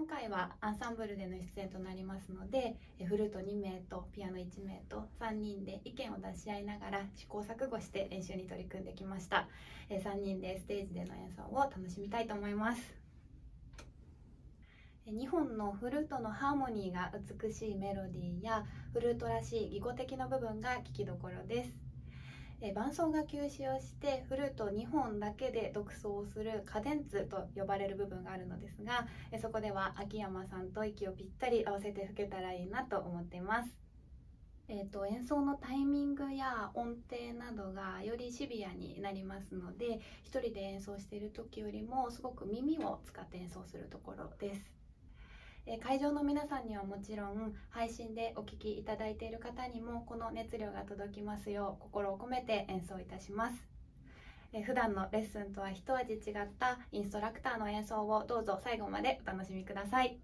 今回はアンサンブルでの出演となりますのでフルート2名とピアノ1名と3人で意見を出し合いながら試行錯誤して練習に取り組んできました。3人でステージでの演奏を楽しみたいと思います。2本のフルートのハーモニーが美しいメロディーやフルートらしい技巧的な部分が聴きどころです。え伴奏が休止をしてフルート2本だけで独奏するカデンツと呼ばれる部分があるのですがえそこでは秋山さんと息をぴったり合わせて吹けたらいいなと思っています。えーと、演奏のタイミングや音程などがよりシビアになりますので1人で演奏している時よりもすごく耳を使って演奏するところです。え会場の皆さんにはもちろん配信でお聴きいただいている方にもこの熱量が届きますよう心を込めて演奏いたしますえ普段のレッスンとは一味違ったインストラクターの演奏をどうぞ最後までお楽しみください。